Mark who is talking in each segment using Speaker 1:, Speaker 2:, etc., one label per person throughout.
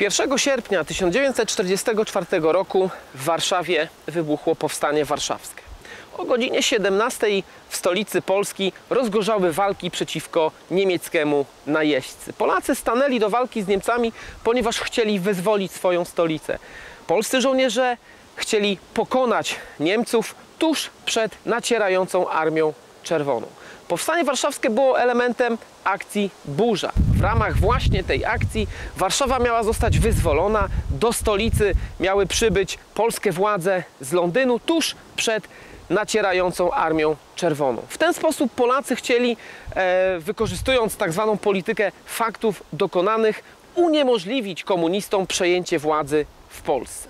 Speaker 1: 1 sierpnia 1944 roku w Warszawie wybuchło Powstanie Warszawskie. O godzinie 17 w stolicy Polski rozgorzały walki przeciwko niemieckiemu najeźdźcy. Polacy stanęli do walki z Niemcami, ponieważ chcieli wyzwolić swoją stolicę. Polscy żołnierze chcieli pokonać Niemców tuż przed nacierającą Armią Czerwoną. Powstanie warszawskie było elementem akcji Burza. W ramach właśnie tej akcji Warszawa miała zostać wyzwolona, do stolicy miały przybyć polskie władze z Londynu tuż przed nacierającą Armią Czerwoną. W ten sposób Polacy chcieli, e, wykorzystując tak zwaną politykę faktów dokonanych, uniemożliwić komunistom przejęcie władzy w Polsce.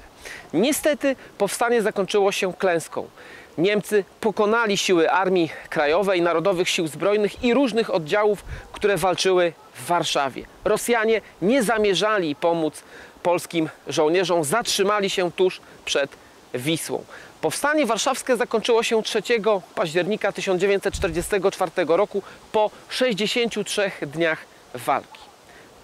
Speaker 1: Niestety powstanie zakończyło się klęską. Niemcy pokonali siły Armii Krajowej, Narodowych Sił Zbrojnych i różnych oddziałów, które walczyły w Warszawie. Rosjanie nie zamierzali pomóc polskim żołnierzom, zatrzymali się tuż przed Wisłą. Powstanie warszawskie zakończyło się 3 października 1944 roku po 63 dniach walki.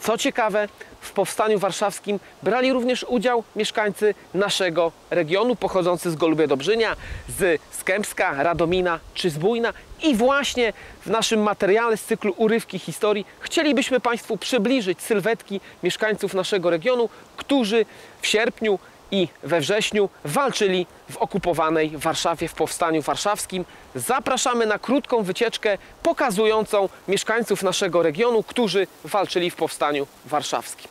Speaker 1: Co ciekawe, w powstaniu warszawskim brali również udział mieszkańcy naszego regionu, pochodzący z Golubia-Dobrzynia, z Skępska, Radomina czy Zbójna. I właśnie w naszym materiale z cyklu Urywki Historii chcielibyśmy Państwu przybliżyć sylwetki mieszkańców naszego regionu, którzy w sierpniu i we wrześniu walczyli w okupowanej Warszawie w Powstaniu Warszawskim. Zapraszamy na krótką wycieczkę pokazującą mieszkańców naszego regionu, którzy walczyli w Powstaniu Warszawskim.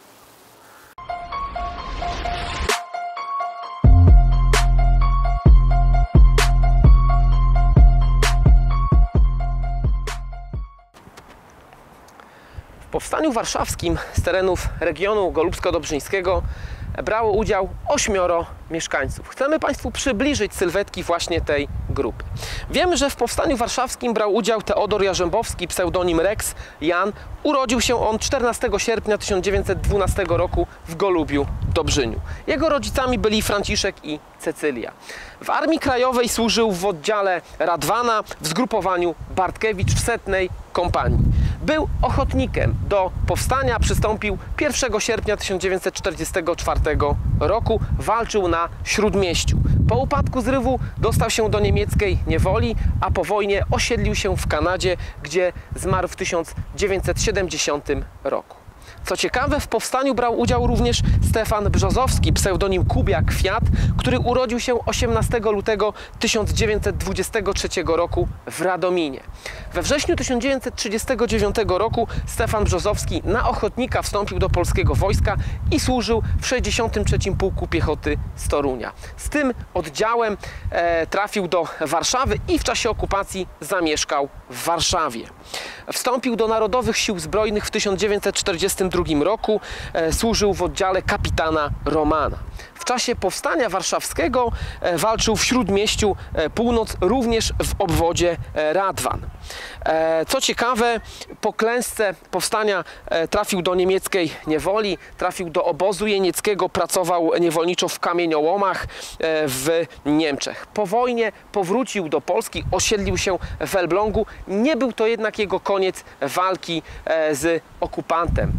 Speaker 1: W Powstaniu Warszawskim z terenów regionu Golubsko-Dobrzyńskiego brało udział ośmioro mieszkańców. Chcemy Państwu przybliżyć sylwetki właśnie tej grupy. Wiemy, że w Powstaniu Warszawskim brał udział Teodor Jarzębowski, pseudonim Rex Jan. Urodził się on 14 sierpnia 1912 roku w Golubiu, Dobrzyniu. Jego rodzicami byli Franciszek i Cecylia. W Armii Krajowej służył w oddziale Radwana w zgrupowaniu Bartkiewicz w setnej kompanii. Był ochotnikiem do powstania, przystąpił 1 sierpnia 1944 roku, walczył na Śródmieściu. Po upadku zrywu dostał się do niemieckiej niewoli, a po wojnie osiedlił się w Kanadzie, gdzie zmarł w 1970 roku. Co ciekawe, w powstaniu brał udział również Stefan Brzozowski, pseudonim Kubia Kwiat, który urodził się 18 lutego 1923 roku w Radominie. We wrześniu 1939 roku Stefan Brzozowski na ochotnika wstąpił do polskiego wojska i służył w 63. Pułku Piechoty z Torunia. Z tym oddziałem e, trafił do Warszawy i w czasie okupacji zamieszkał w Warszawie. Wstąpił do Narodowych Sił Zbrojnych w 1942 roku. E, służył w oddziale kapitana Romana. W czasie powstania warszawskiego e, walczył w Śródmieściu e, Północ, również w obwodzie Radwan. Co ciekawe, po klęsce powstania trafił do niemieckiej niewoli, trafił do obozu jenieckiego, pracował niewolniczo w kamieniołomach w Niemczech. Po wojnie powrócił do Polski, osiedlił się w Elblągu. Nie był to jednak jego koniec walki z okupantem.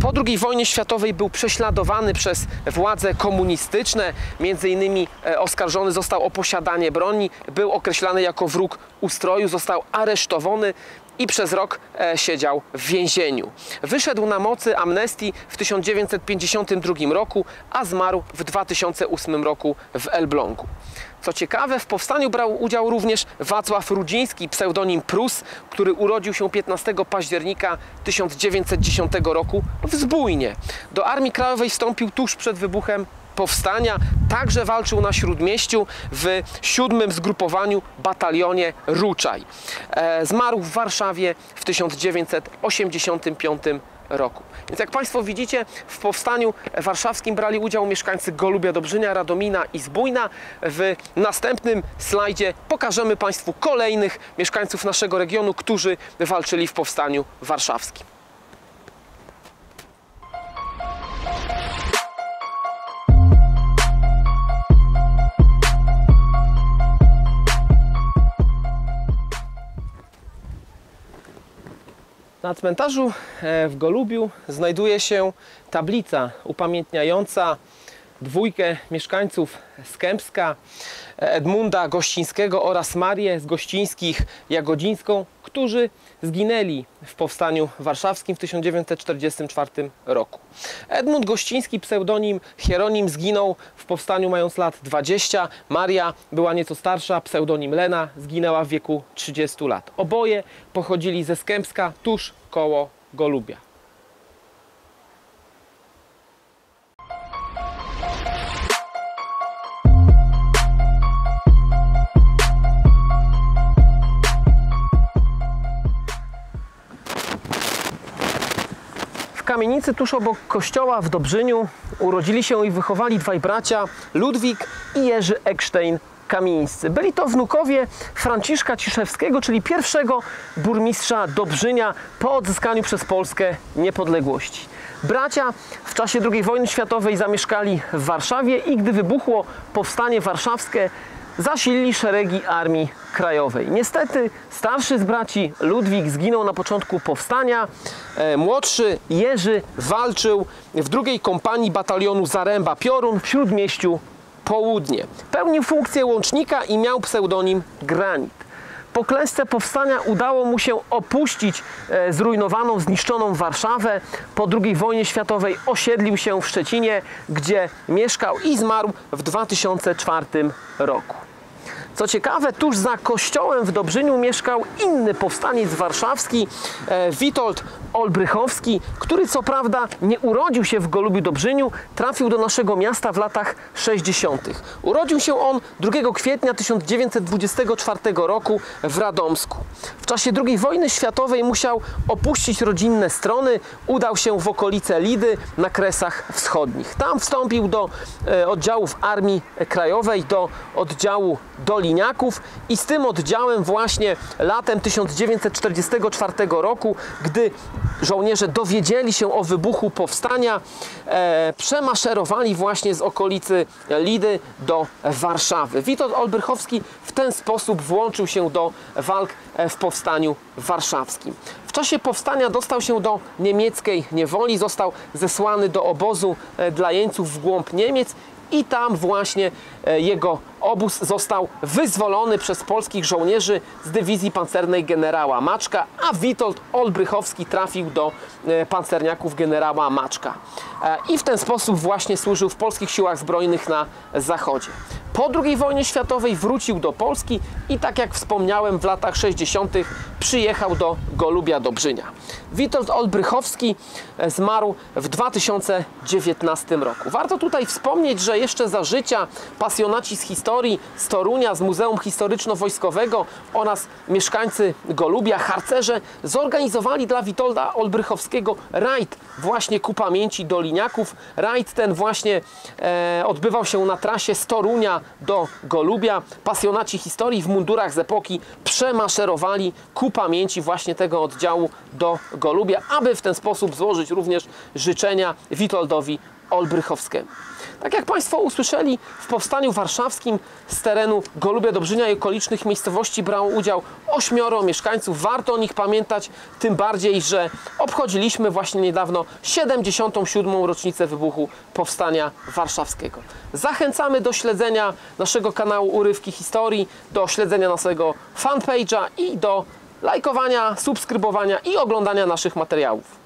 Speaker 1: Po II wojnie światowej był prześladowany przez władze komunistyczne, między innymi oskarżony został o posiadanie broni, był określany jako wróg ustroju, został aresztowany i przez rok siedział w więzieniu. Wyszedł na mocy amnestii w 1952 roku, a zmarł w 2008 roku w Elblągu. Co ciekawe, w powstaniu brał udział również Wacław Rudziński, pseudonim Prus, który urodził się 15 października 1910 roku w Zbójnie. Do Armii Krajowej wstąpił tuż przed wybuchem powstania. Także walczył na Śródmieściu w siódmym zgrupowaniu batalionie Ruczaj. E, zmarł w Warszawie w 1985 roku. Więc jak Państwo widzicie, w powstaniu warszawskim brali udział mieszkańcy Golubia Dobrzynia, Radomina i Zbójna. W następnym slajdzie pokażemy Państwu kolejnych mieszkańców naszego regionu, którzy walczyli w powstaniu warszawskim. Na cmentarzu e, w Golubiu znajduje się tablica upamiętniająca dwójkę mieszkańców z Kępska, Edmunda Gościńskiego oraz Marię z Gościńskich Jagodzińską, którzy zginęli w Powstaniu Warszawskim w 1944 roku. Edmund Gościński, pseudonim Hieronim, zginął w Powstaniu mając lat 20. Maria była nieco starsza, pseudonim Lena, zginęła w wieku 30 lat. Oboje pochodzili ze Skępska, tuż koło Golubia. Kamienicy tuż obok kościoła w Dobrzyniu urodzili się i wychowali dwaj bracia, Ludwik i Jerzy Eckstein Kamińscy. Byli to wnukowie Franciszka Ciszewskiego, czyli pierwszego burmistrza Dobrzynia po odzyskaniu przez Polskę niepodległości. Bracia w czasie II wojny światowej zamieszkali w Warszawie i gdy wybuchło powstanie warszawskie, zasilili szeregi Armii Krajowej. Niestety starszy z braci Ludwik zginął na początku powstania. E, młodszy Jerzy walczył w drugiej kompanii batalionu Zaręba Piorun w Śródmieściu Południe. Pełnił funkcję łącznika i miał pseudonim Granit. Po klęsce powstania udało mu się opuścić e, zrujnowaną, zniszczoną Warszawę. Po II wojnie światowej osiedlił się w Szczecinie, gdzie mieszkał i zmarł w 2004 roku. Co ciekawe, tuż za kościołem w Dobrzyniu mieszkał inny powstaniec warszawski, e, Witold Olbrychowski, który co prawda nie urodził się w Golubiu Dobrzyniu, trafił do naszego miasta w latach 60. Urodził się on 2 kwietnia 1924 roku w Radomsku. W czasie II wojny światowej musiał opuścić rodzinne strony, udał się w okolice Lidy na Kresach Wschodnich. Tam wstąpił do e, oddziałów Armii Krajowej, do oddziału I z tym oddziałem właśnie latem 1944 roku, gdy żołnierze dowiedzieli się o wybuchu powstania, e, przemaszerowali właśnie z okolicy Lidy do Warszawy. Witold Olbrychowski w ten sposób włączył się do walk e, w powstaniu warszawskim. W czasie powstania dostał się do niemieckiej niewoli, został zesłany do obozu e, dla jeńców w głąb Niemiec i tam właśnie e, jego obóz został wyzwolony przez polskich żołnierzy z dywizji pancernej generała Maczka, a Witold Olbrychowski trafił do e, pancerniaków generała Maczka. E, I w ten sposób właśnie służył w polskich siłach zbrojnych na zachodzie. Po II wojnie światowej wrócił do Polski i tak jak wspomniałem w latach 60. przyjechał do Golubia Dobrzynia. Witold Olbrychowski zmarł w 2019 roku. Warto tutaj wspomnieć, że jeszcze za życia pasjonaci z historii z Torunia, z Muzeum Historyczno-Wojskowego oraz mieszkańcy Golubia, harcerze zorganizowali dla Witolda Olbrychowskiego rajd właśnie ku pamięci Doliniaków. Rajd ten właśnie e, odbywał się na trasie z Torunia do Golubia. Pasjonaci historii w mundurach z epoki przemaszerowali ku pamięci właśnie tego oddziału do Golubia, aby w ten sposób złożyć również życzenia Witoldowi Olbrychowskiemu. Tak jak Państwo usłyszeli, w powstaniu warszawskim z terenu Golubia Dobrzynia i okolicznych miejscowości brało udział ośmioro mieszkańców. Warto o nich pamiętać, tym bardziej, że obchodziliśmy właśnie niedawno 77. rocznicę wybuchu Powstania Warszawskiego. Zachęcamy do śledzenia naszego kanału Urywki Historii, do śledzenia naszego fanpage'a i do lajkowania, subskrybowania i oglądania naszych materiałów.